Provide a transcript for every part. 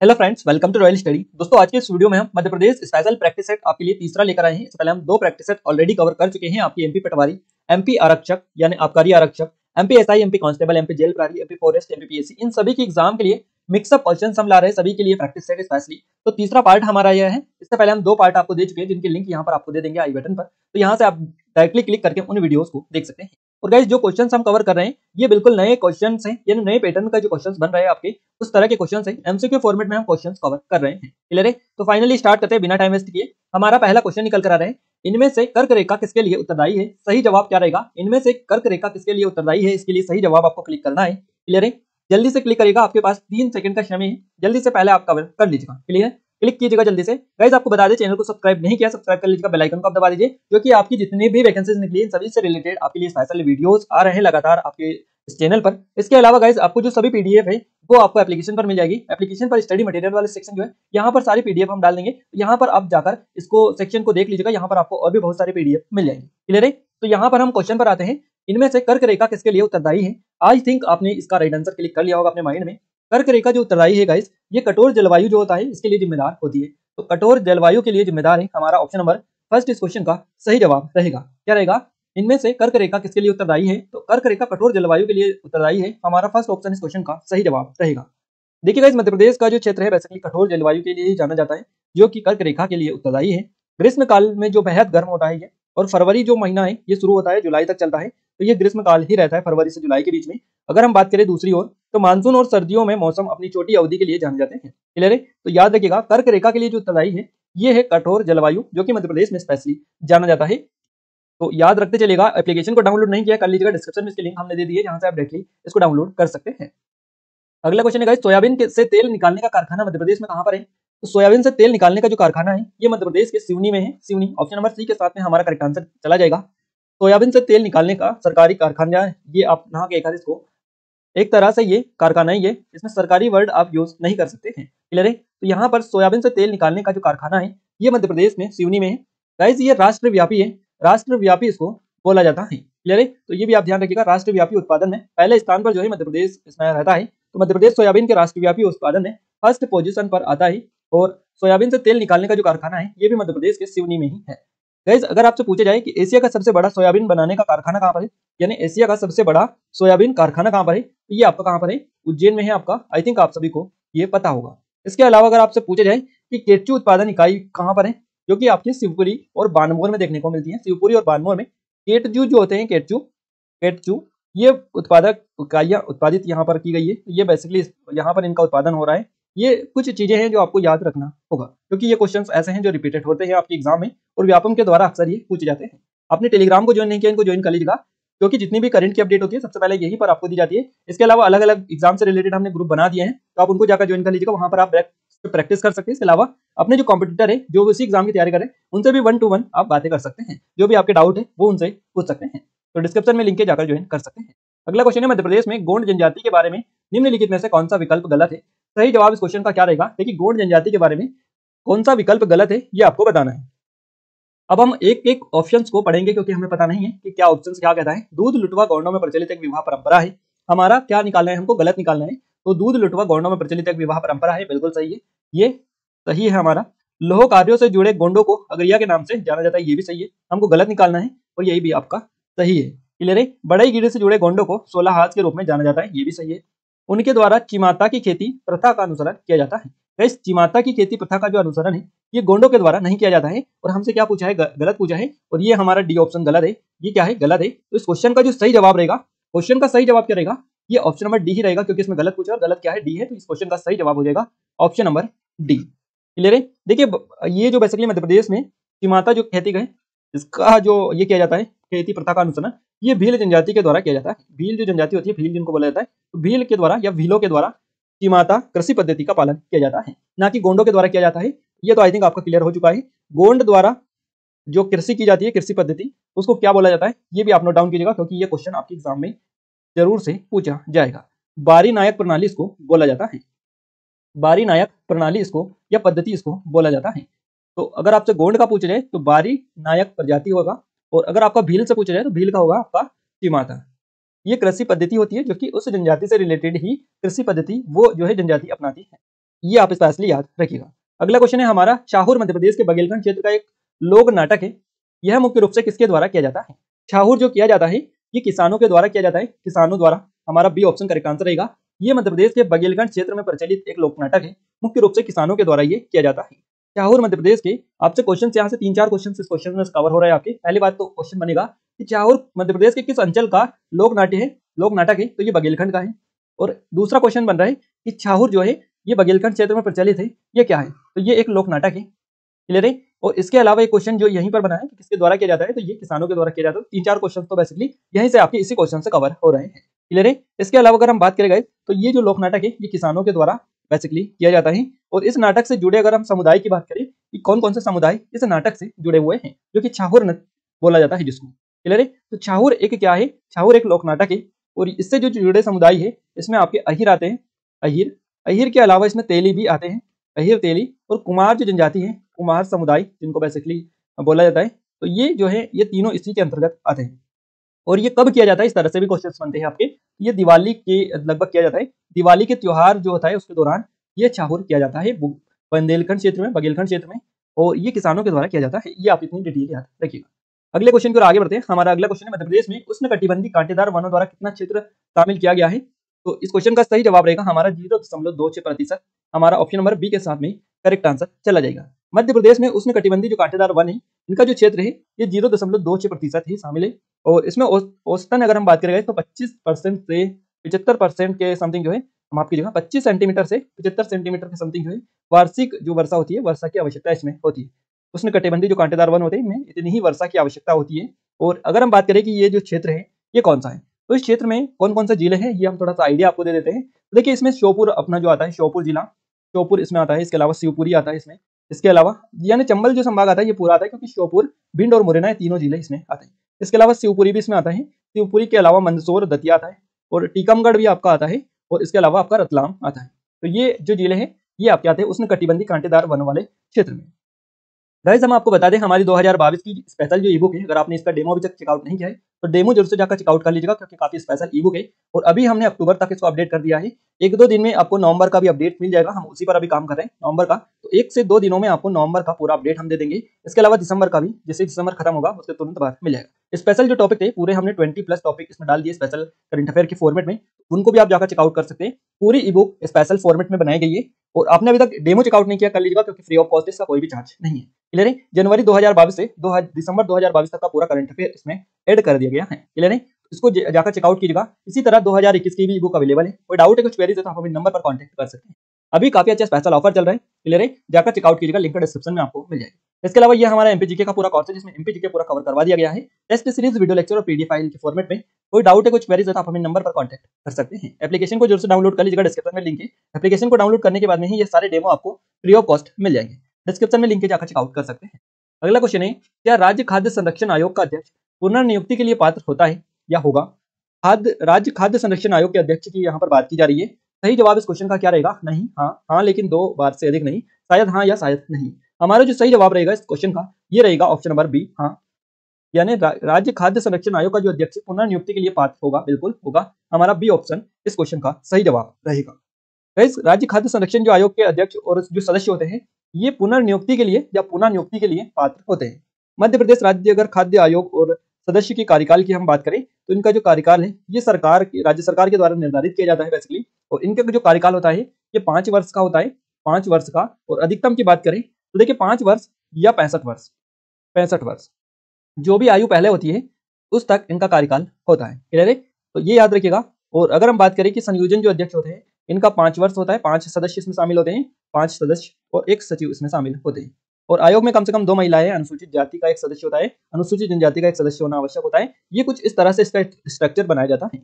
Hello friends welcome to royal study दोस्तों, आज के इस वीडियो में हम Madhya Pradesh special practice set आपके लिए तीसरा लेकर आए हैं। इससे पहले हम दो प्रैक्टिस सेट ऑलरेडी कवर कर चुके हैं आपकी एमपी पटवारी एमपी आरक्षक, यानी आबकारी आरक्षक MP SI MP constable MP jail प्रहरी एमपी फॉरेस्ट एमपी पीएससी इन सभी के एग्ज़ाम के लिए मिक्सअप क्वेश्चन हम ला रहे हैं सभी के लिए प्रैक्टिस सेट स्पेशली तो तीसरा पार्ट हमारा यह है। इससे पहले हम दो पार्ट आपको दे चुके हैं, जिनके लिंक यहाँ पर आपको दे देंगे आई बटन पर। तो यहाँ से आप डायरेक्टली क्लिक करके उन वीडियोज़ को देख सकते हैं। और गाइस जो क्वेश्चन हम कवर कर रहे हैं, ये बिल्कुल नए क्वेश्चन हैं, यानी नए पैटर्न का जो क्वेश्चन बन रहे हैं आपके, उस तरह के क्वेश्चंस हैं। एमसीक्यू फॉर्मेट में हम क्वेश्चन कवर कर रहे हैं। क्लियर है? तो फाइनली स्टार्ट करते हैं, बिना टाइम वेस्ट किए। हमारा पहला क्वेश्चन निकल कर आ रहा है। इनमें से कर्क रेखा किसके लिए उत्तरदायी है? सही जवाब क्या रहेगा? इनमें से कर्क रेखा किसके लिए उत्तरदायी है? इसके लिए सही जवाब आपको क्लिक करना है। क्लियर है? जल्दी से क्लिक करेगा आपके पास तीन सेकंड का समय है। जल्दी से पहले आप कवर कर लीजिएगा। क्लियर क्लिक कीजिएगा जल्दी से। गाइज़ आपको बता दें चैनल को सब्सक्राइब नहीं किया सब्सक्राइब कर लीजिएगा बेल आइकन को आप दबा दीजिए, क्योंकि आपकी जितनी भी वैकेंसीज निकली, इन सभी से रिलेटेड आपके लिए स्पेशल वीडियोस आ रहे हैं लगातार आपके इस चैनल पर। इसके अलावा गाइज़ आपको जो सभी पीडीएफ है, वो आपको एप्लीकेशन पर मिल जाएगी। एप्लीकेशन पर स्टडी मटेरियल वाले सेक्शन जो है, यहाँ पर सारी पीडीएफ हम डाल देंगे। यहाँ पर आप जाकर इसको सेक्शन को देख लीजिएगा, यहाँ पर आपको और भी बहुत सारे पीडीएफ मिल जाएँगे। क्लियर है? तो यहाँ पर हम क्वेश्चन पर आते हैं। इनमें से कर्क रेखा किसके लिए उत्तरदायी है? आई थिंक आपने इसका राइट आंसर क्लिक कर लिया होगा अपने माइंड में। कर्क रेखा जो उत्तरदायी है गाइस ये कठोर जलवायु जो होता है, इसके लिए जिम्मेदार होती है। तो कठोर जलवायु के लिए जिम्मेदार है, हमारा ऑप्शन नंबर फ़र्स्ट इस क्वेश्चन का सही जवाब रहेगा। क्या रहेगा? इनमें से कर्क रेखा किसके लिए उत्तरदायी है? तो कर्क रेखा कठोर जलवायु के लिए उत्तरदायी है, हमारा फ़र्स्ट ऑप्शन इस क्वेश्चन का सही जवाब रहेगा। देखिएगा इस मध्य प्रदेश का जो क्षेत्र है बेसिकली कठोर जलवायु के लिए जाना जाता है, जो कि कर्क रेखा के लिए उत्तरदायी है। ग्रीष्म काल में जो बेहद गर्म होता है और फरवरी जो महीना है, ये शुरू होता है, जुलाई तक चलता है। तो ये ग्रीष्म काल ही रहता है फरवरी से जुलाई के बीच में। अगर हम बात करें दूसरी ओर तो मानसून और सर्दियों में मौसम अपनी छोटी अवधि के लिए जाने जाते हैं। क्लियर है? तो याद रखिएगा, कर्क रेखा के लिए जो उत्तरदायी है, ये है कठोर जलवायु, जो कि मध्य प्रदेश में स्पेशली जाना जाता है। तो याद रखते चलेगा एप्लीकेशन को डाउनलोड नहीं किया, कर लीजिएगा डिस्क्रिप्शन में इसकी लिंक हमने दे दी है जहाँ से आप डायरेक्टली इसको डाउनलोड कर सकते हैं। अगला क्वेश्चन है सोयाबीन से तेल निकालने का कारखाना मध्य प्रदेश में कहाँ पर है? तो सोयाबीन से तेल निकालने का जो कारखाना है, ये मध्य प्रदेश के सिवनी में है। सिवनी ऑप्शन नंबर सी के साथ में हमारा करेक्ट आंसर चला जाएगा। सोयाबीन से तेल निकालने का सरकारी कारखाना ये आप नहा के एक इसको एक तरह से ये कारखाना ही है, इसमें सरकारी वर्ड आप यूज़ नहीं कर सकते हैं क्लियर है? तो यहाँ पर सोयाबीन से तेल निकालने का जो कारखाना है, ये मध्य प्रदेश में, सिवनी में है। गाइज़ ये राष्ट्रव्यापी है, राष्ट्रव्यापी इसको बोला जाता है क्लियर है? तो ये भी आप ध्यान रखिएगा, राष्ट्रव्यापी उत्पादन में पहले स्थान पर जो है मध्य प्रदेश इसमें रहता है तो मध्य प्रदेश सोयाबीन के राष्ट्रव्यापी उत्पादन में फ़र्स्ट पोजिशन पर आता है, और सोयाबीन से तेल निकालने का जो कारखाना है, ये भी मध्य प्रदेश के सिवनी में ही है। गैस अगर आपसे पूछा जाए कि एशिया का सबसे बड़ा सोयाबीन बनाने का कारखाना कहाँ पर है? यानी एशिया का सबसे बड़ा सोयाबीन कारखाना कहाँ पर है? तो ये आपका कहाँ पर है? उज्जैन में है आपका। आई थिंक आप सभी को ये पता होगा। इसके अलावा अगर आपसे पूछा जाए कि केचू उत्पादन इकाई कहाँ पर है? जो कि आपकी शिवपुरी और बानमोर में देखने को मिलती है। शिवपुरी और बानमोर में केटजू जो होते हैं केटचू केटचू ये उत्पादक इकाइयाँ उत्पादित यहाँ पर की गई है। ये बेसिकली यहाँ पर इनका उत्पादन हो रहा है। ये कुछ चीज़ें हैं जो आपको याद रखना होगा, क्योंकि ये क्वेश्चन ऐसे हैं जो रिपीटेड होते हैं आपके एग्ज़ाम में और व्यापम के द्वारा अक्सर ये पूछे जाते हैं। आपने टेलीग्राम को ज्वाइन नहीं किया, इनको ज्वाइन कर लीजिएगा, क्योंकि जितनी भी करंट की अपडेट होती है, सबसे पहले यही पर आपको दी जाती है। इसके अलावा अलग अलग एग्ज़ाम से रिलेटेड हमने ग्रुप बना दिए हैं तो आप उनको जाकर ज्वाइन कर लीजिएगा, वहाँ पर आप प्रैक्टिस कर सकते हैं। इसके अलावा अपने जो कॉम्पिटिटर है, जो उसी एग्ज़ाम की तैयारी करें उनसे भी वन टू वन आप बातें कर सकते हैं। जो भी आपके डाउट है, वो उनसे पूछ सकते हैं। तो डिस्क्रिप्शन में लिंक के जाकर ज्वाइन कर सकते हैं। अगला क्वेश्चन है मध्य प्रदेश में गोंड जनजाति के बारे में निम्नलिखित में से कौन सा विकल्प गलत है? सही जवाब इस क्वेश्चन का क्या रहेगा? देखिए गोंड जनजाति के बारे में कौन सा विकल्प गलत है, ये आपको बताना है। अब हम एक एक ऑप्शन को पढ़ेंगे क्योंकि हमें पता नहीं है कि क्या ऑप्शन क्या कहता है। दूध लुटवा गौंडों में प्रचलित एक विवाह परंपरा है। हमारा क्या निकालना है, हमको गलत निकालना है। तो दूध लुटवा गौंडों में प्रचलित एक विवाह परंपरा है, बिल्कुल सही है। ये सही है हमारा। लोह कार्यों से जुड़े गोंडों को अगरिया के नाम से जाना जाता है, ये भी सही है। हमको गलत निकालना है और यही भी आपका सही है। क्लियर है? बड़े गिरे से जुड़े गोंडों को सोलह हाथ के रूप में जाना जाता है, ये भी सही है। उनके द्वारा चिमाता की खेती प्रथा का अनुसरण किया जाता है। इस चिमाता की खेती प्रथा का जो अनुसरण है, ये गोंडों के द्वारा नहीं किया जाता है और हमसे क्या पूछा है? गलत पूछा है और ये हमारा डी ऑप्शन गलत है। ये क्या है? गलत है। तो इस क्वेश्चन का जो सही जवाब रहेगा क्वेश्चन का सही जवाब क्या रहेगा? ये ऑप्शन नंबर डी ही रहेगा क्योंकि इसमें गलत पूछा और गलत क्या है? डी है तो इस क्वेश्चन का सही जवाब हो जाएगा ऑप्शन नंबर डी क्लियर है? देखिए, ये जो बेसिकली मध्य प्रदेश में चिमाता जो खेती गए इसका जो ये किया जाता है खेती प्रथा का अनुसरण ये भील जनजाति के द्वारा किया जाता है। भील जो जनजाति होती है, भील जिनको बोला जाता है तो भील के द्वारा या भीलों के द्वारा चिमाता कृषि पद्धति का पालन किया जाता है। ना कि गोंडों के द्वारा किया जाता है, ये तो आई थिंक आपका क्लियर हो चुका है। गोंड द्वारा जो कृषि की जाती है, कृषि पद्धति, उसको क्या बोला जाता है, ये भी आप नोट डाउन कीजिएगा, क्योंकि ये क्वेश्चन आपके एग्ज़ाम में ज़रूर से पूछा जाएगा। बारी नायक प्रणाली इसको बोला जाता है। बारी नायक प्रणाली इसको या पद्धति इसको बोला जाता है। तो अगर आपसे गोंड का पूछ रहे तो बारी नायक प्रजाति होगा और अगर आपका भील से पूछा जाए तो भील का होगा आपका चिमाता ये कृषि पद्धति होती है जो कि उस जनजाति से रिलेटेड ही कृषि पद्धति, वो जो है जनजाति अपनाती है। ये आप स्पेशली याद रखिएगा। अगला क्वेश्चन है हमारा शाहूर मध्य प्रदेश के बघेलखंड क्षेत्र का एक लोक नाटक है। यह मुख्य रूप से किसके द्वारा किया जाता है? शाहूर जो किया जाता है, ये किसानों के द्वारा किया जाता है, किसानों द्वारा। हमारा बी ऑप्शन करेक्ट आंसर रहेगा। ये मध्य प्रदेश के बघेलखंड क्षेत्र में प्रचलित एक लोक नाटक है। मुख्य रूप से किसानों के द्वारा ये किया जाता है। चाहूर मध्य प्रदेश के? आपसे क्वेश्चन यहाँ से तीन चार क्वेश्चन इस क्वेश्चन में कवर हो रहा है आपके। पहली बात तो क्वेश्चन बनेगा कि चाहूर मध्य प्रदेश के किस अंचल का लोक नाट्य है? लोक नाटक है तो ये बघेलखंड का है। और दूसरा क्वेश्चन बन रहा है कि चाहूर जो है, ये बघेलखंड क्षेत्र में प्रचलित है, ये क्या है? तो ये एक लोक नाटक है। क्लियर है? और इसके अलावा एक क्वेश्चन जो यहीं पर बना है कि किसके द्वारा किया जाता है तो ये किसानों के द्वारा किया जाता है। तीन चार क्वेश्चन तो बेसिकली यहीं से आपके इसी क्वेश्चन से कवर हो रहे हैं। क्लियर है? इसके अलावा अगर हम बात करें गए तो ये जो लोक नाटक है, ये किसानों के द्वारा बेसिकली किया जाता है। और इस नाटक से जुड़े अगर हम समुदाय की बात करें, कि कौन कौन से समुदाय इस नाटक से जुड़े हुए हैं, जो कि छाहुर बोला जाता है जिसको। क्लियर है? तो छाहुर एक क्या है? छाहुर एक लोक नाटक है। और इससे जो जुड़े समुदाय है, इसमें आपके अहिर आते हैं, अहिर। अहिर के अलावा इसमें तेली भी आते हैं, अहिर, तेली और कुमार जो जनजाति है, कुमार समुदाय जिनको बेसिकली बोला जाता है। तो ये जो है, ये तीनों इसी के अंतर्गत आते हैं। और ये कब किया जाता है? इस तरह से भी क्वेश्चन बनते हैं आपके। ये दिवाली के लगभग किया जाता है। दिवाली के त्योहार जो होता है, उसके दौरान ये छाहुर किया जाता है बंदेलखंड क्षेत्र में, बघेलखंड क्षेत्र में, और ये किसानों के द्वारा किया जाता है। ये आप इतनी डिटेल याद रखिएगा। अगले क्वेश्चन की ओर आगे बढ़ते हैं। हमारा अगला क्वेश्चन है, मध्य प्रदेश में उष्ण कटिबंधी कांटेदार वनों द्वारा कितना क्षेत्र शामिल किया गया है? तो इस क्वेश्चन का सही जवाब रहेगा हमारा ज़ीरो दशमलव दो छह प्रतिशत। हमारा ऑप्शन नंबर बी के साथ में करेक्ट आंसर चला जाएगा। मध्य प्रदेश में उष्ण कटिबंधी जो कांटेदार वन है, इनका जो क्षेत्र है, ये ज़ीरो दशमलव दो छह प्रतिशत ही शामिल है। और इसमें औसतन अगर हम बात करेंगे तो पच्चीस परसेंट से पिछहत्तर परसेंट के समथिंग जो है, हम आपकी जगह पच्चीस सेंटीमीटर से पचहत्तर सेंटीमीटर के समथिंग जो है, वार्षिक जो वर्षा होती है, वर्षा की आवश्यकता इसमें होती है। उसमें कटिबंधी जो कांटेदार वन होते हैं, इनमें इतनी ही वर्षा की आवश्यकता होती है। और अगर हम बात करें कि ये जो क्षेत्र है, ये कौन सा है? तो इस क्षेत्र में कौन कौन सा ज़िले हैं, ये हम थोड़ा सा आइडिया आपको दे देते हैं। तो देखिए, इसमें श्योपुर अपना जो आता है, श्योपुर जिला, श्योपुर इसमें आता है, इसके अलावा शिवपुरी आता है इसमें। इसके अलावा, यानी चंबल जो संभाग आता है, ये पूरा आता है, क्योंकि श्योपुर, भिंड और मुरैना, ये तीनों ज़िले इसमें आते हैं। इसके अलावा शिवपुरी भी इसमें आता है। शिवपुरी के अलावा मंदसौर, दतिया आता है और टीकमगढ़ भी आपका आता है और इसके अलावा आपका रतलाम आता है। तो ये जो ज़िले हैं, ये आपके आते हैं उसने कटिबंधी कांटेदार वन वाले क्षेत्र में। गाइस हम आपको बता दें, हमारी 2022 की स्पेशल जो ई बुक है, अगर आपने इसका डेमो अभी तक चेकआउट नहीं किया है तो डेमो ज़रूर से जाकर चेकआउट कर लीजिएगा, क्योंकि काफ़ी स्पेशल ई बुक है और अभी हमने अक्टूबर तक इसको अपडेट कर दिया है। एक दो दिन में आपको नवंबर का भी अपडेट मिल जाएगा, हम उसी पर अभी काम कर रहे हैं, नवंबर का। तो एक से दो दिनों में आपको नवंबर का पूरा अपडेट हम दे देंगे। इसके अलावा दिसंबर का भी, जैसे दिसंबर खत्म होगा, उसके तुरंत बाद मिल जाएगा। स्पेशल जो टॉपिक थे, पूरे हमने ट्वेंटी प्लस टॉपिक इसमें डाल दिए स्पेशल करंट अफेयर के फॉर्मेट में। उनको भी आप जाकर चेकआउट कर सकते हैं। पूरी ई बुक स्पेशल फॉर्मेट में बनाई गई है। और आपने अभी तक डेमो चेकआउट नहीं किया, कर लीजिएगा, क्योंकि फ्री ऑफ़ कॉस्ट इसका कोई भी चार्ज नहीं है। क्लियर है? जनवरी 2022 से दो दिसंबर 2022 तक का पूरा करंट अफेयर इसमें ऐड कर दिया गया है। क्लियर है? इसको जाकर चेकआउट कीजिएगा। इसी तरह 2021 की भी बुक अवेलेबल है। कोई डाउट है, कुछ क्वेरीज है तो आप नंबर पर कॉन्टेक्ट कर सकते हैं। अभी काफ़ी अच्छा स्पेशल ऑफ़र चल रहा है। क्लियर है? जाकर चेकआउट कीजिएगा। लिंक डिस्क्रिप्शन में आपको मिल जाएगा। इसके अलावा यह हमारा एमपीजीके का पूरा कोर्स है, जिसमें एमपीजीके पूरा कवर करवा दिया गया है। टेस्ट सीरीज़ वीडियो लेक्चर और पीडीएफ फ़ाइल के फॉर्मेट में कोई डाउट है, कुछ क्वेरीज है तो आप हमें नंबर पर कॉन्टेक्ट कर सकते हैं। एप्लीकेशन को ज़रूर से डाउनलोड कर लीजिएगा डिस्क्रिप्शन में लिंक है। एप्लीकेशन को डाउनलोड करने के बाद में ही ये सारे डेमो आपको फ्री ऑफ़ कॉस्ट मिल जाएँगे। डिस्क्रिप्शन में लिंक जाकर चेकआउट कर सकते हैं। अगला क्वेश्चन है, क्या राज्य खाद्य संरक्षण आयोग का अध्यक्ष पुनर्नियुक्ति के लिए पात्र होता है या होगा? खाद्य राज्य खाद्य संरक्षण आयोग के अध्यक्ष की यहाँ पर बात की जा रही है। सही जवाब इस क्वेश्चन का क्या रहेगा? नहीं हाँ हाँ लेकिन दो बार से अधिक नहीं। शायद हाँ या शायद नहीं। हमारा जो सही जवाब रहेगा इस क्वेश्चन का ये रहेगा ऑप्शन नंबर बी हाँ। यानी रा, राज्य खाद्य संरक्षण आयोग का जो अध्यक्ष पुनर्नियुक्ति के लिए पात्र होगा बिल्कुल होगा हमारा बी ऑप्शन इस क्वेश्चन का सही जवाब रहेगा। राज्य खाद्य संरक्षण जो आयोग के अध्यक्ष और जो सदस्य होते हैं ये पुनर्नियुक्ति के लिए या पुनः नियुक्ति के लिए पात्र होते हैं। मध्य प्रदेश राज्य अगर खाद्य आयोग और सदस्य के कार्यकाल की हम बात करें तो इनका जो कार्यकाल है ये सरकार राज्य सरकार के द्वारा निर्धारित किया जाता है बेसिकली और इनका जो कार्यकाल होता है ये पाँच वर्ष का होता है पाँच वर्ष का। और अधिकतम की बात करें तो देखिए, पाँच वर्ष या पैंसठ वर्ष पैंसठ वर्ष, जो भी आयु पहले होती है, उस तक इनका कार्यकाल होता है। क्लियर है? तो ये याद रखिएगा। और अगर हम बात करें कि संयोजन जो अध्यक्ष होते हैं, इनका पाँच वर्ष होता है, पाँच सदस्य इसमें शामिल होते हैं, पाँच सदस्य और एक सचिव इसमें शामिल होते हैं। और आयोग में कम से कम दो महिलाएँ अनुसूचित जाति का एक सदस्य होता है, अनुसूचित जनजाति का एक सदस्य होना आवश्यक होता है। ये कुछ इस तरह से इसका स्ट्रक्चर बनाया जाता है।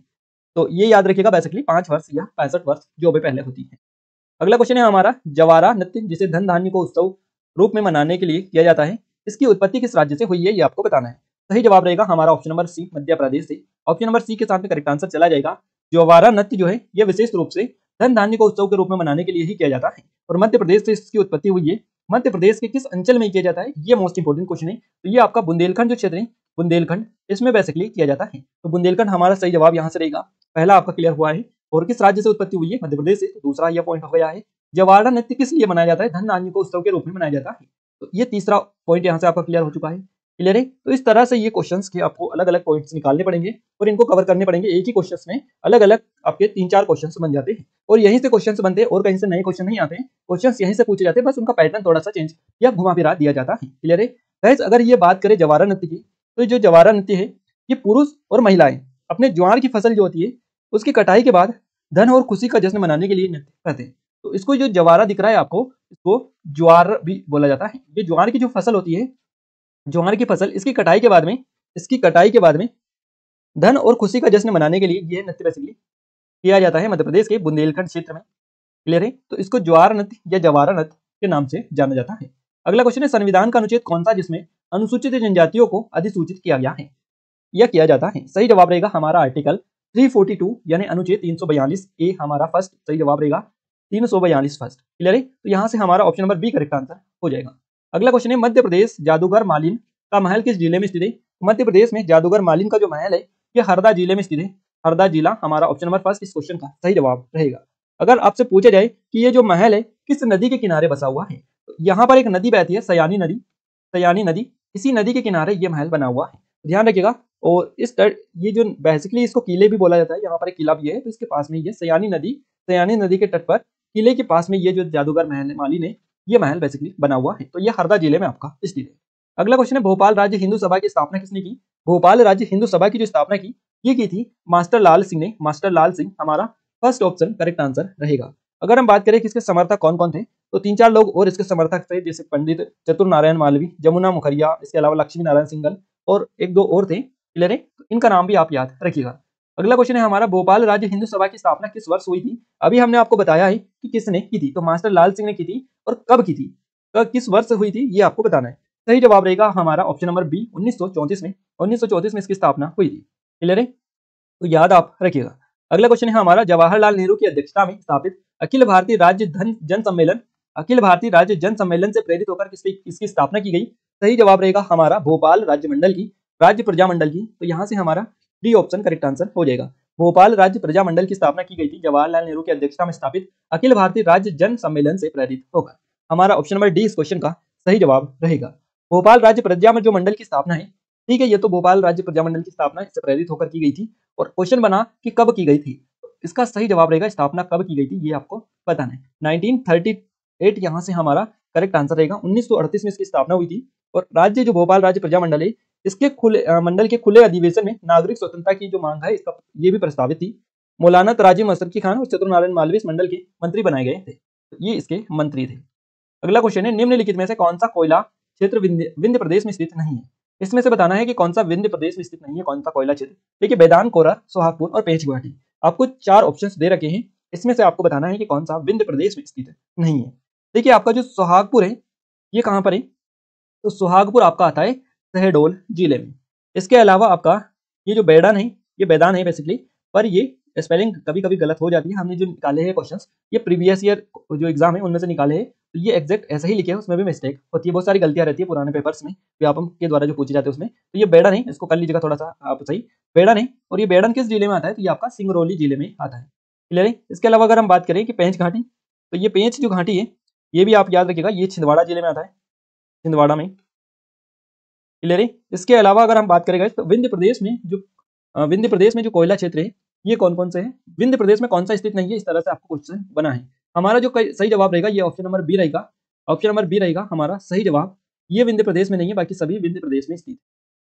तो ये याद रखिएगा बेसिकली पाँच वर्ष या पैंसठ वर्ष जो भी पहले होती है। अगला क्वेश्चन है हमारा जवारा नृत्य, जिसे धन धान्य को उत्सव रूप में मनाने के लिए किया जाता है। इसकी उत्पत्ति किस राज्य से हुई है, ये आपको बताना है। सही जवाब रहेगा हमारा ऑप्शन नंबर सी मध्य प्रदेश से। ऑप्शन नंबर सी के साथ में करेक्ट आंसर चला जाएगा। जवारा नृत्य जो है, ये विशेष रूप से धन धान्य को उत्सव के रूप में मनाने के लिए ही किया जाता है। और मध्य प्रदेश से इसकी उत्पत्ति हुई है। मध्य प्रदेश के किस अंचल में किया जाता है, ये मोस्ट इंपोर्टेंट क्वेश्चन है। तो ये आपका बुंदेलखंड जो क्षेत्र है, बुंदेलखंड, इसमें बेसिकली किया जाता है। तो बुंदेलखंड हमारा सही जवाब यहाँ से रहेगा। पहला आपका क्लियर हुआ है। और किस राज्य से उत्पत्ति हुई है, मध्य प्रदेश से? तो दूसरा यह पॉइंट हो गया है। जवारा नृत्य किस लिए मनाया जाता है? धन धान्य को उत्सव के रूप में मनाया जाता है। तो ये तीसरा पॉइंट यहाँ से आपका क्लियर हो चुका है। क्लियर है? तो इस तरह से ये क्वेश्चंस के आपको अलग अलग पॉइंट्स निकालने पड़ेंगे और इनको कवर करने पड़ेंगे। एक ही क्वेश्चन में अलग अलग आपके तीन चार क्वेश्चन बन जाते हैं। और यहीं से क्वेश्चन बनते हैं और कहीं से नए क्वेश्चन नहीं आते। हैं क्वेश्चन यहीं से पूछे जाते हैं, बस उनका पैटर्न थोड़ा सा चेंज या घुमा फिरा दिया जाता है। क्लियर है? अगर ये बात करें जवारा नृत्य की तो जो जवारा नृत्य है, ये पुरुष और महिलाएँ अपने ज्वार की फ़सल जो होती है, उसकी कटाई के बाद धन और खुशी का जश्न मनाने के लिए नृत्य करते हैं। तो इसको जो जवारा दिख रहा है आपको, इसको ज्वार भी बोला जाता है। ये ज्वार की जो फ़सल होती है, ज्वार की फ़सल, इसकी कटाई के बाद में, इसकी कटाई के बाद में धन और खुशी का जश्न मनाने के लिए यह नृत्य बेसिकली किया जाता है मध्य प्रदेश के बुंदेलखंड क्षेत्र में। क्लियर है? तो इसको ज्वार नृत्य या जवारा नृत्य के नाम से जाना जाता है। अगला क्वेश्चन है, संविधान का अनुच्छेद कौन सा जिसमें अनुसूचित जनजातियों को अधिसूचित किया गया है? यह किया जाता है। सही जवाब रहेगा हमारा आर्टिकल 342 यानी अनुच्छेद 342 ए, हमारा फ़र्स्ट सही जवाब रहेगा। 342 फ़र्स्ट। क्लियर है? तो यहाँ से हमारा option number B correct answer हो जाएगा। अगला क्वेश्चन है, मध्य प्रदेश जादूगर मालिन का महल किस ज़िले में स्थित है? मध्य प्रदेश में जादूगर मालिन का जो महल है, ये हरदा ज़िले में स्थित है। हरदा जिला हमारा ऑप्शन नंबर फ़र्स्ट इस क्वेश्चन का सही जवाब रहेगा। अगर आपसे पूछा जाए कि ये जो महल है, किस नदी के किनारे बसा हुआ है? तो यहाँ पर एक नदी बहती है, सयानी नदी। सयानी नदी, इसी नदी के किनारे ये महल बना हुआ है। ध्यान रखिएगा, और इस तट, ये जो बेसिकली इसको किले भी बोला जाता है, यहाँ पर एक किला भी है तो इसके पास में ये सयानी नदी सयानी नदी के तट पर किले के पास में ये जो जादूगर महल माली ने, ये महल बेसिकली बना हुआ है। तो ये हरदा ज़िले में आपका स्थित है। अगला क्वेश्चन है, भोपाल राज्य हिंदू सभा की स्थापना किसने की? भोपाल राज्य हिंदू सभा की जो स्थापना की, ये की थी मास्टर लाल सिंह ने। मास्टर लाल सिंह, हमारा फ़र्स्ट ऑप्शन करेक्ट आंसर रहेगा। अगर हम बात करें कि इसके समर्थक कौन कौन थे तो तीन चार लोग और इसके समर्थक थे, जैसे पंडित चतुर नारायण मालवी, जमुना मुखरिया, इसके अलावा लक्ष्मी नारायण सिंगल और एक दो और थे। क्लियर है? तो इनका नाम भी आप याद रखिएगा। अगला क्वेश्चन है हमारा, भोपाल राज्य हिंदू सभा की स्थापना किस वर्ष हुई थी? अभी हमने आपको बताया है कि किसने की थी तो मास्टर लाल सिंह ने की थी और कब की थी? कब किस वर्ष हुई थी, ये आपको बताना है। सही जवाब रहेगा हमारा ऑप्शन नंबर बी उन्नीस में। उन्नीस में इसकी स्थापना हुई थी। क्लियर है? तो याद आप रखिएगा। अगला क्वेश्चन है हमारा, जवाहरलाल नेहरू की अध्यक्षता में स्थापित अखिल भारतीय राज्य धन, जन सम्मेलन। अखिल भारतीय राज्य जन सम्मेलन से प्रेरित होकर किसकी इसकी स्थापना की गई? सही जवाब रहेगा हमारा भोपाल राज्य मंडल की, राज्य प्रजामंडल की। तो यहाँ से हमारा डी ऑप्शन करेक्ट आंसर हो जाएगा। भोपाल राज्य प्रजामंडल की स्थापना की गई थी। जवाहरलाल नेहरू की अध्यक्षता में स्थापित अखिल भारतीय राज्य जन सम्मेलन से प्रेरित होकर हमारा ऑप्शन नंबर डी इस क्वेश्चन का सही जवाब रहेगा। भोपाल राज्य प्रजा जो मंडल की स्थापना है, ठीक है, ये तो भोपाल राज्य प्रजामंडल की स्थापना इससे प्रेरित होकर की गई थी और क्वेश्चन बना कि कब की गई थी। इसका सही जवाब रहेगा, स्थापना कब की गई थी, ये आपको बताना है। 1938 यहाँ से हमारा करेक्ट आंसर रहेगा। 1938 में इसकी स्थापना हुई थी और राज्य जो भोपाल राज्य प्रजामंडल है इसके खुले मंडल के खुले अधिवेशन में नागरिक स्वतंत्रता की जो मांग है, इसका ये भी प्रस्तावित थी। मौलाना तराजी मसरकी खान और चतुर नारायण मालवी इस मंडल के मंत्री बनाए गए थे। ये इसके मंत्री थे। अगला क्वेश्चन है, निम्नलिखित में से कौन सा कोयला क्षेत्र विंध्य प्रदेश में स्थित नहीं है? इसमें से बताना है कि कौन सा विंध्य प्रदेश में स्थित नहीं है, कौन सा कोयला क्षेत्र? देखिए, बेदान, कोरा, सोहागपुर और पेंच गुवाहाटी आपको चार ऑप्शन दे रखे हैं। इसमें से आपको बताना है कि कौन सा विंध्य प्रदेश में स्थित नहीं है। देखिए, आपका जो सोहागपुर है, ये कहाँ पर है? तो सुहागपुर आपका आता है शहडोल ज़िले में। इसके अलावा आपका ये जो बैडान है ये बैदान है बेसिकली पर ये स्पेलिंग कभी कभी गलत हो जाती है। हमने जो निकाले हैं क्वेश्चंस ये प्रीवियस ईयर जो एग्ज़ाम है, उनमें से निकाले हैं। तो ये एग्जैक्ट ऐसे ही लिखे हैं, उसमें भी मिस्टेक होती है। बहुत सारी गलतियाँ रहती है पुराने पेपर्स में व्यापम के द्वारा जो पूछे जाते हैं उसमें। तो ये बेडन है इसको कर लीजिएगा थोड़ा सा आप सही। बेडन है और ये बेडन किस ज़िले में आता है? तो ये आपका सिंगरौली ज़िले में आता है। क्लियर है? इसके अलावा अगर हम बात करें कि पेंच घाटी तो ये पेंच जो घाटी है, ये भी आप याद रखिएगा, ये छिंदवाड़ा ज़िले में आता है। छिंदवाड़ा में। क्लियर है इसके अलावा अगर हम बात करेंगे तो विंध्य प्रदेश में जो विंध्य प्रदेश में जो कोयला क्षेत्र है, ये कौन कौन से है? विंध्य प्रदेश में कौन सा स्थित नहीं है? इस तरह से आपको क्वेश्चन बना है। हमारा जो सही जवाब रहेगा, ये ऑप्शन नंबर बी रहेगा। ऑप्शन नंबर बी रहेगा हमारा सही जवाब। ये विंध्य प्रदेश में नहीं है, बाकी सभी विंध्य प्रदेश में स्थित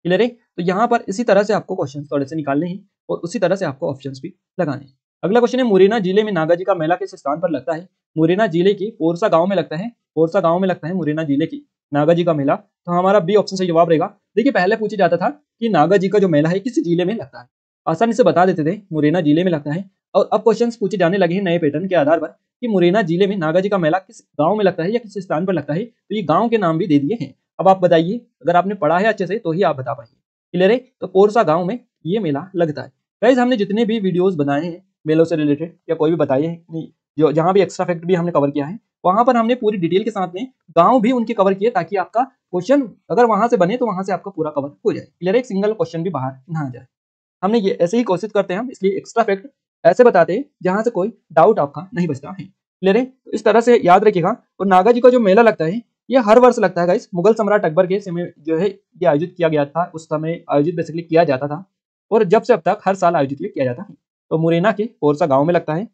क्लियर है तो यहाँ पर इसी तरह से आपको क्वेश्चन थोड़े से निकालने हैं और उसी तरह से आपको ऑप्शन भी लगाने हैं। अगला क्वेश्चन है, मुरैना ज़िले में नागाजी का मेला किस स्थान पर लगता है? मुरैना ज़िले के पोरसा गाँव में लगता है। पोरसा गाँव में लगता है मुरैना ज़िले की। नागा जी का मेला तो हमारा बी ऑप्शन से जवाब रहेगा। देखिए, पहले पूछा जाता था कि नागा जी का जो मेला है किस ज़िले में लगता है? आसानी से बता देते थे, मुरैना ज़िले में लगता है। और अब क्वेश्चन पूछे जाने लगे हैं नए पैटर्न के आधार पर कि मुरैना ज़िले में नागा जी का मेला किस गाँव में लगता है या किस स्थान पर लगता है? तो ये गाँव के नाम भी दे दिए हैं। अब आप बताइए, अगर आपने पढ़ा है अच्छे से तो ही आप बता पाएँगे क्लियर है? तो कोरसा गाँव में ये मेला लगता है। गाइज़ हमने जितने भी वीडियोज़ बनाए हैं, मेलों से रिलेटेड या कोई भी बताइए जो, जहाँ भी एक्स्ट्रा फैक्ट भी हमने कवर किया है वहाँ पर हमने पूरी डिटेल के साथ में गाँव भी उनके कवर किए ताकि आपका क्वेश्चन अगर वहाँ से बने तो वहाँ से आपका पूरा कवर हो जाए। क्लियर एक सिंगल क्वेश्चन भी बाहर ना आ जाए। हमने ये ऐसे ही कोशिश करते हैं हम, इसलिए एक्स्ट्रा फैक्ट ऐसे बताते हैं जहाँ से कोई डाउट आपका नहीं बचता है। क्लियर है? तो इस तरह से याद रखिएगा। और नागा जी का जो मेला लगता है, ये हर वर्ष लगता है मुगल सम्राट अकबर के समय जो है, ये आयोजित किया गया था। उस समय आयोजित बेसिकली किया जाता था। और जब से अब तक हर साल आयोजित किया जाता है। तो मुरैना के पोरसा गाँव में लगता है।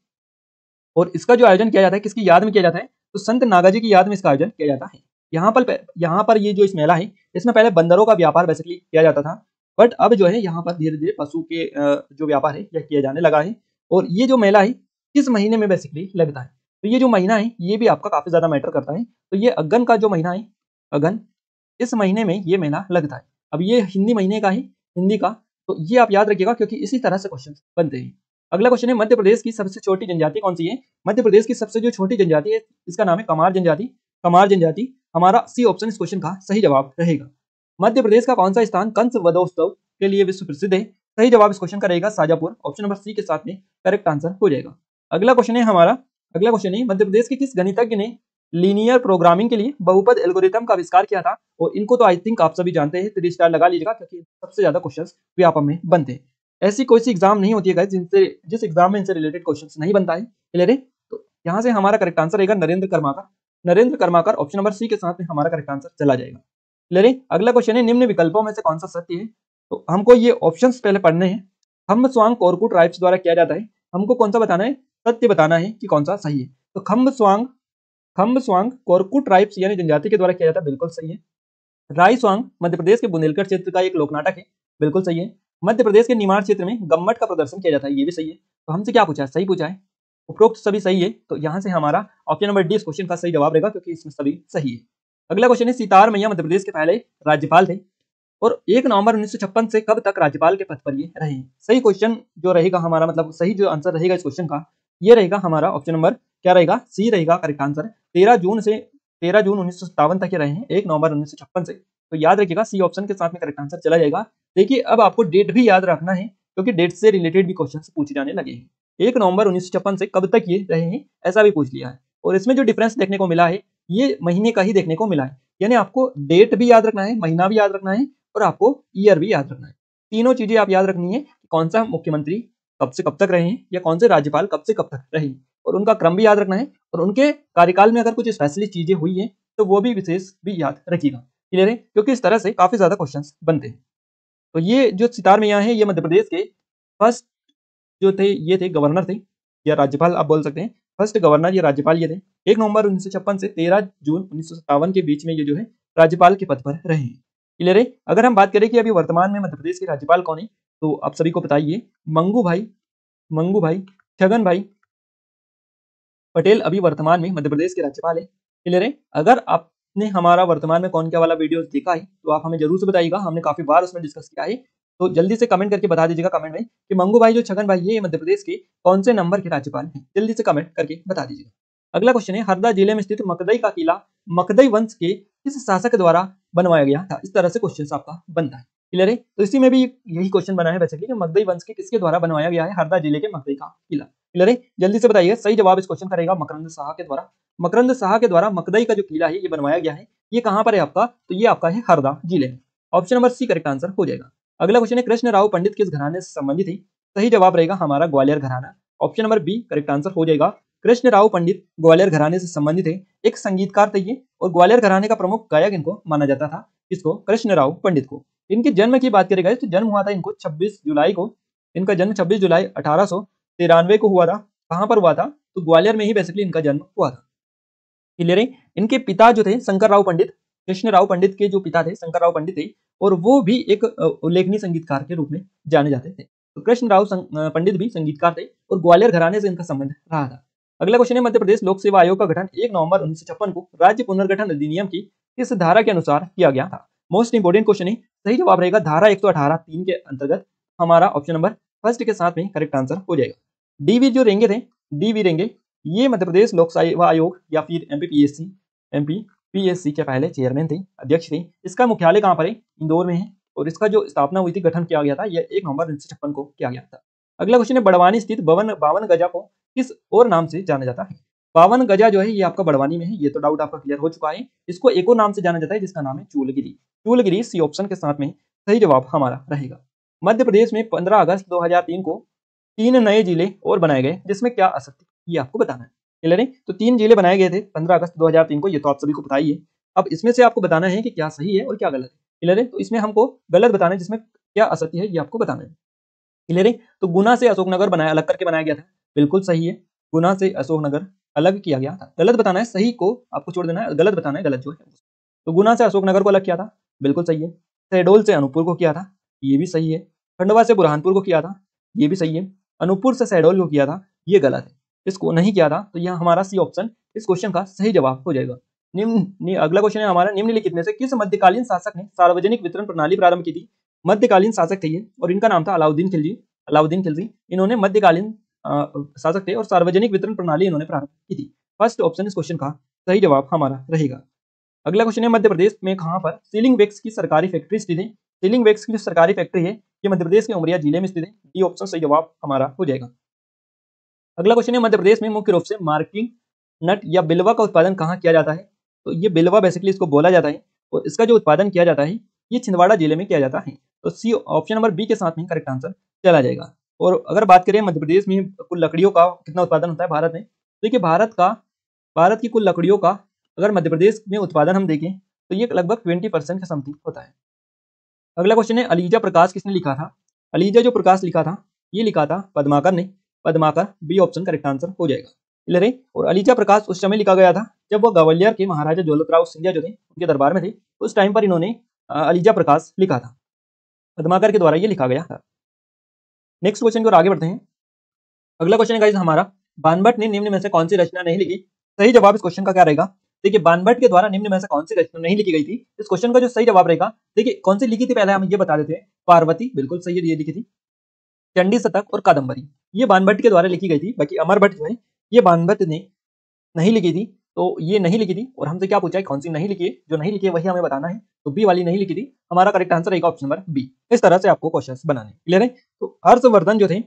और इसका जो आयोजन किया जाता है, किसकी याद में किया जाता है? तो संत नागाजी की याद में इसका आयोजन किया जाता है। यहाँ पर यहाँ पर ये जो इस मेला है, इसमें पहले बंदरों का व्यापार बेसिकली किया जाता था बट अब जो है, यहाँ पर धीरे धीरे पशु के जो व्यापार है, यह किया जाने लगा है। और ये जो मेला है किस महीने में बेसिकली लगता है। तो ये जो महीना है, ये भी आपका काफ़ी ज़्यादा मैटर करता है। तो ये अगन का जो महीना है, अगन, इस महीने में ये मेला लगता है। अब ये हिंदी महीने का है, हिंदी का तो ये आप याद रखिएगा, क्योंकि इसी तरह से क्वेश्चन बनते हैं। अगला क्वेश्चन है, मध्य प्रदेश की सबसे छोटी जनजाति कौन सी है? मध्य प्रदेश की सबसे जो छोटी जनजाति है, इसका नाम है कमार जनजाति। कमार जनजाति, हमारा सी ऑप्शन इस क्वेश्चन का सही जवाब रहेगा। मध्य प्रदेश का कौन सा स्थान कंस वधोत्सव के लिए विश्व प्रसिद्ध है? सही जवाब इस क्वेश्चन का रहेगा साजापुर ऑप्शन नंबर सी के साथ में करेक्ट आंसर हो जाएगा। अगला क्वेश्चन है हमारा, अगला क्वेश्चन है, मध्य प्रदेश के किस गणितज्ञ ने लीनियर प्रोग्रामिंग के लिए बहुपद एल्गोरिथम का आविष्कार किया था? और इनको तो आई थिंक आप सभी जानते हैं थ्री स्टार लगा लीजिएगा, क्योंकि सबसे ज़्यादा क्वेश्चन व्यापम में बनते हैं। ऐसी कोई सी एग्ज़ाम नहीं होती है जिनसे, जिस एग्ज़ाम में इनसे रिलेटेड क्वेश्चन नहीं बनता है। क्लियर है। तो यहाँ से हमारा करेक्ट आंसर रहेगा Narendra Karmakar. Narendra Karmakar option number C के साथ में हमारा करेक्ट आंसर चला जाएगा। क्लियर है। अगला क्वेश्चन है, निम्न विकल्पों में से कौन सा सत्य है? तो हमको ये ऑप्शन पहले पढ़ने हैं। हम स्वांग कोरकू ट्राइब्स द्वारा किया जाता है। हमको कौन सा बताना है? सत्य बताना है कि कौन सा सही है। तो खम्ब स्वांग खम्ब स्वांग कोरकू ट्राइब्स यानी जनजाति के द्वारा किया जाता है, बिल्कुल सही है। राय स्वांग मध्य प्रदेश के बुंदेलखंड क्षेत्र का एक लोकनाटक है, बिल्कुल सही है। मध्य प्रदेश के निमाड़ क्षेत्र में गम्मट का प्रदर्शन किया जाता है, ये भी सही है। तो हमसे क्या पूछा है? सही पूछा है? उपरोक्त सभी सही है तो यहाँ से हमारा ऑप्शन नंबर डी इस क्वेश्चन का सही जवाब रहेगा, क्योंकि इसमें सभी सही है। अगला क्वेश्चन है, सीतार मैया मध्य प्रदेश के पहले राज्यपाल थे और एक नवंबर उन्नीस सौ छप्पन से कब तक राज्यपाल के पद पर ये रहे? सही क्वेश्चन जो रहेगा हमारा मतलब सही जो आंसर रहेगा इस क्वेश्चन का, ये रहेगा हमारा ऑप्शन नंबर क्या रहेगा? सी रहेगा करेक्ट आंसर तेरह जून से, तेरह जून उन्नीस सौ सत्तावन तक ये रहे हैं, एक नवंबर उन्नीस सौ छप्पन से। तो याद रखिएगा सी ऑप्शन के साथ में करेक्ट आंसर चला जाएगा। देखिए, अब आपको डेट भी याद रखना है, क्योंकि डेट से रिलेटेड भी क्वेश्चन पूछे जाने लगे हैं। एक नवंबर उन्नीस सौ छप्पन से कब तक ये रहे हैं, ऐसा भी पूछ लिया है। और इसमें जो डिफरेंस देखने को मिला है, ये महीने का ही देखने को मिला है। यानी आपको डेट भी याद रखना है, महीना भी याद रखना है और आपको ईयर भी याद रखना है। तीनों चीज़ें आप याद रखनी है कौन सा मुख्यमंत्री कब से कब तक रहे हैं, या कौन से राज्यपाल कब से कब तक रहे हैं। और उनका क्रम भी याद रखना है, और उनके कार्यकाल में अगर कुछ स्पेशली चीज़ें हुई है तो वो भी विशेष भी याद रखिएगा। क्लियर है क्योंकि इस तरह से काफ़ी ज़्यादा क्वेश्चन बनते हैं। तो ये जो सितार मियाँ हैं, ये मध्य प्रदेश के फ़र्स्ट जो थे, ये थे गवर्नर थे, या राज्यपाल आप बोल सकते हैं। फ़र्स्ट गवर्नर या राज्यपाल ये थे। एक नवंबर उन्नीस से तेरह जून उन्नीस के बीच में ये जो है, राज्यपाल के पद पर रहे क्लियर है। अगर हम बात करें कि अभी वर्तमान में मध्य प्रदेश के राज्यपाल कौन है तो आप सभी को बताइए, मंगू भाई मंगू भाई, छगन भाई पटेल अभी वर्तमान में मध्य प्रदेश के राज्यपाल है। क्लियर है। अगर आपने हमारा वर्तमान में कौन क्या वाला वीडियो देखा है तो आप हमें ज़रूर से बताइएगा। हमने काफ़ी बार उसमें डिस्कस किया है। तो जल्दी से कमेंट करके बता दीजिएगा कमेंट में कि मंगू भाई, जो छगन भाई, ये मध्य प्रदेश के कौन से नंबर के राज्यपाल हैं। जल्दी से कमेंट करके बता दीजिएगा। अगला क्वेश्चन है, हरदा ज़िले में स्थित मकदई का किला मकदई वंश के किस शासक द्वारा बनवाया गया था? इस तरह से क्वेश्चन आपका बनता है। क्लियर है? तो इसी में भी यही क्वेश्चन बना है बेसिकली कि मकदई वंश के किसके द्वारा बनवाया गया है? हरदा ज़िले के मकदई का किला। क्लियर है? जल्दी से बताइए सही जवाब इस क्वेश्चन करेगा मकरंद शाह के द्वारा। मकरंद शाह के द्वारा मकदई का जो किला है, ये बनवाया गया है। ये कहाँ पर है आपका? तो ये आपका है हरदा ज़िले में। Option number C correct answer हो जाएगा। अगला क्वेश्चन है, कृष्ण राव पंडित किस घराने से संबंधित है? सही जवाब रहेगा हमारा Gwalior gharana. Option number B correct answer हो जाएगा। कृष्ण राव पंडित ग्वालियर घराने से संबंधित है। एक संगीतकार थे ये, और ग्वालियर घराने का प्रमुख गायक इनको माना जाता था इसको कृष्ण राव पंडित को। इनके जन्म की बात करेगा तो जन्म हुआ था इनको 26 जुलाई को। इनका जन्म 26 जुलाई अठारह सौ तिरानवे को हुआ था। कहाँ पर हुआ था? तो ग्वालियर में ही बेसिकली इनका जन्म हुआ था। क्लियर है? इनके पिता जो थे शंकर राव पंडित कृष्ण राव पंडित के जो पिता थे शंकर राव पंडित थे, और वो भी एक उल्लेखनीय संगीतकार के रूप में जाने जाते थे। तो कृष्ण राव पंडित भी संगीतकार थे, और ग्वालियर घराने से इनका संबंध रहा था। अगला क्वेश्चन है, मध्य प्रदेश लोक सेवा आयोग का गठन, एक नवंबर उन्नीस को राज्य पुनर्गठन अधिनियम की किस धारा के अनुसार किया गया था? मोस्ट इंपोर्टेंट क्वेश्चन है, सही जवाब रहेगा धारा एक तीन के अंतर्गत। हमारा ऑप्शन नंबर फ़र्स्ट के साथ में करेक्ट आंसर हो जाएगा। डीवी जो रेंगे थे डीवी रेंगे ये मध्य प्रदेश लोक सेवा आयोग या फिर एमपी पीएससी एमपी पीएससी के पहले चेयरमैन थे, अध्यक्ष थे। इसका मुख्यालय कहाँ पर है? इंदौर में है। और इसका जो स्थापना हुई थी, गठन किया गया था यह एक नवंबर उन्नीस छप्पन को किया गया था। अगला क्वेश्चन है, बड़वानी स्थित बवन, बावन गजा को किस और नाम से जाना जाता है? बावन गजा जो है, ये आपका बड़वानी में है, ये तो डाउट आपका क्लियर हो चुका है। इसको एक और नाम से जाना जाता है, जिसका नाम है चूलगिरी। चूलगिरी सी ऑप्शन के साथ में सही जवाब हमारा रहेगा। मध्य प्रदेश में 15 अगस्त 2003 को तीन नए ज़िले और बनाए गए, जिसमें क्या आ सकते ये आपको बताना है। क्लियर है? तो तीन ज़िले बनाए गए थे पंद्रह अगस्त दो हज़ार तीन को, ये तो आप सभी को है अब इसमें से आपको बताना है कि क्या सही है और क्या गलत है। क्लियर है? तो इसमें हमको गलत बताना है, जिसमें क्या असत्य है, ये आपको बताना है। क्लियर है? तो गुना से अशोकनगर बनाया, अलग करके बनाया गया था। बिल्कुल सही है। गुना से अशोकनगर अलग किया गया था। गलत बताना है, सही को आपको छोड़ देना है, गलत बताना है, गलत जो है। तो गुना से अशोकनगर को अलग किया था। बिल्कुल सही है। शहडोल से अनूपपुर को किया था, ये भी सही है। खंडवा से बुरहानपुर को किया था, ये भी सही है। अनूपपुर से शहडोल को किया था, ये गलत है। इसको नहीं किया था तो यह हमारा सी ऑप्शन इस क्वेश्चन का सही जवाब हो जाएगा। निम्न अगला क्वेश्चन है हमारा, निम्नलिखित में से किस मध्यकालीन शासक ने सार्वजनिक वितरण प्रणाली प्रारंभ की थी? मध्यकालीन शासक थे ये, और इनका नाम था अलाउद्दीन खिलजी अलाउद्दीन खिलजी। इन्होंने मध्यकालीन शासक थे और सार्वजनिक वितरण प्रणाली इन्होंने प्रारंभ की थी। फ़र्स्ट ऑप्शन इस क्वेश्चन का सही जवाब हमारा रहेगा। अगला क्वेश्चन है, मध्य प्रदेश में कहाँ पर सीलिंग वेक्स की सरकारी फैक्ट्री स्थित है? सीलिंग वेक्स की जो सरकारी फैक्ट्री है, ये मध्य प्रदेश के उमरिया ज़िले में स्थित है। डी ऑप्शन सही जवाब हमारा हो जाएगा। अगला क्वेश्चन है, मध्य प्रदेश में मुख्य रूप से मार्किंग नट या बिलवा का उत्पादन कहाँ किया जाता है? तो ये बिलवा बेसिकली इसको बोला जाता है और इसका जो उत्पादन किया जाता है, ये छिंदवाड़ा ज़िले में किया जाता है। तो सी ऑप्शन नंबर बी के साथ में करेक्ट आंसर चला जाएगा। और अगर बात करें मध्य प्रदेश में कुल लकड़ियों का कितना उत्पादन होता है भारत में तो देखिए भारत का, भारत की कुल लकड़ियों का अगर मध्य प्रदेश में उत्पादन हम देखें तो ये लगभग ट्वेंटी परसेंट का समथिंग होता है। अगला क्वेश्चन है, अलीजा प्रकाश किसने लिखा था? अलीजा जो प्रकाश लिखा था, ये लिखा था पदमाकर ने। Padmakar B option correct answer हो जाएगा। क्लियर और अलीजा प्रकाश उस समय लिखा गया था, जब वो ग्वालियर के महाराजा दौलतराव सिंधिया जो थे, उनके दरबार में थे, उस टाइम पर इन्होंने अलीजा प्रकाश लिखा था। पदमाकर के द्वारा ये लिखा गया था। नेक्स्ट क्वेश्चन की ओर आगे बढ़ते हैं। अगला क्वेश्चन है हमारा। बानभट्ट ने निम्न में से कौन सी रचना नहीं लिखी? सही जवाब इस क्वेश्चन का क्या रहेगा? देखिए, बानभट्ट के द्वारा निम्न में से कौन सी रचना नहीं लिखी गई थी? इस क्वेश्चन का जो सही जवाब रहेगा, देखिए, कौन सी लिखी थी? पहले हम ये बता देते हैं। पार्वती, बिल्कुल सही है ये लिखी थी। चंडी शतक और कादम्बरी ये बानभट्ट के द्वारा लिखी गई थी, बाकी अमर भट्ट है, ये बानभट्ट ने नहीं लिखी थी तो ये नहीं लिखी थी, और हमसे क्या पूछा है, कौन सी नहीं लिखी है? जो नहीं लिखी है, वही हमें बताना है। तो बी वाली नहीं लिखी थी, हमारा करेक्ट आंसर रहेगा ऑप्शन नंबर बी इस तरह से आपको क्वेश्चन बनाने। क्लियर है? तो हर्षवर्धन जो थे,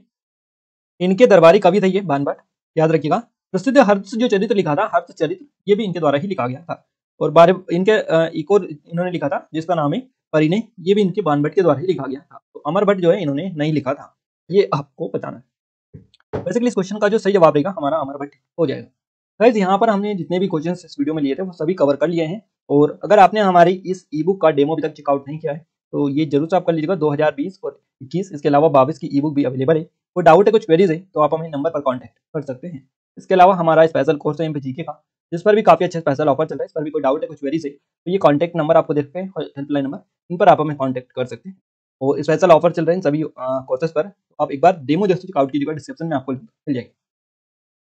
इनके दरबारी कवि थे ये बानभट्ट। याद रखिएगा, प्रसिद्ध हर्ष जो चरित्र लिखा था, हर्ष चरित्र, ये भी इनके द्वारा ही लिखा गया था। और बारे, इनके एक और इन्होंने लिखा था, जिसका नाम है परिणय, ये भी इनके बान भट्ट के द्वारा ही लिखा गया था। तो अमर भट्ट जो है, इन्होंने नहीं लिखा था। ये आपको बताना है। बेसिकली इस क्वेश्चन का जो सही जवाब रहेगा, हमारा अमर भट्ट हो जाएगा। गाइज़ यहाँ पर हमने जितने भी क्वेश्चन इस वीडियो में लिए थे, वो सभी कवर कर लिए हैं। और अगर आपने हमारी इस ई बुक का डेमो अभी तक चेकआउट नहीं किया है तो ये ज़रूर से आप कर लीजिएगा 2020 और 21 इसके अलावा बाईस की ई बुक भी अवेलेबल है। कोई डाउट है, कुछ क्वेरीज है तो आप हमें नंबर पर कॉन्टैक्ट कर सकते हैं। इसके अलावा हमारा स्पेशल कोर्स है एम जीके का, जिस पर भी काफ़ी अच्छा स्पेशल ऑफ़र चल रहा है। इस पर भी कोई डाउट है, कुछ वेरी है तो ये कॉन्टैक्ट नंबर आपको देखते हैं, हेल्पलाइन नंबर इन पर आप हमें कॉन्टैक्ट कर सकते हैं। और स्पेशल ऑफ़र चल रहे हैं सभी कोर्सेज पर। तो आप एक बार डेमो जैसे चेकआउट कीजिएगा डिस्क्रिप्शन में आपको मिल जाएगी।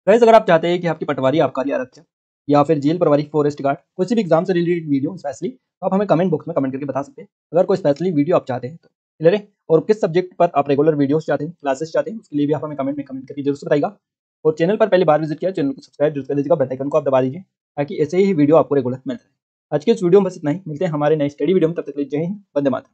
गाइस अगर आप चाहते हैं कि आपकी पटवारी आबकारी आरक्षक, या फिर जेल प्रवारी फॉरेस्ट गार्ड किसी भी एग्ज़ाम से रिलेटेड वीडियो स्पेशली तो आप हमें कमेंट बॉक्स में कमेंट करके बता सकते हैं। अगर कोई स्पेशली वीडियो आप चाहते हैं तो क्लियर है? और किस सब्जेक्ट पर आप रेगुलर वीडियोस चाहते हैं क्लासेस चाहते हैं, उसके लिए भी आप हमें कमेंट में कमेंट करके ज़रूर बताइएगा। और चैनल पर पहली बार विज़िट किया चैनल को सब्सक्राइब ज़रूर कर लीजिएगा बेल आइकन को आप दबा दीजिए, ताकि ऐसे ही वीडियो आपको रेगुलर मिलता है आज के इस वीडियो में बस इतना ही। मिलते हैं हमारे नए स्टडी वीडियो में, तब तक जय हिंद मातरम।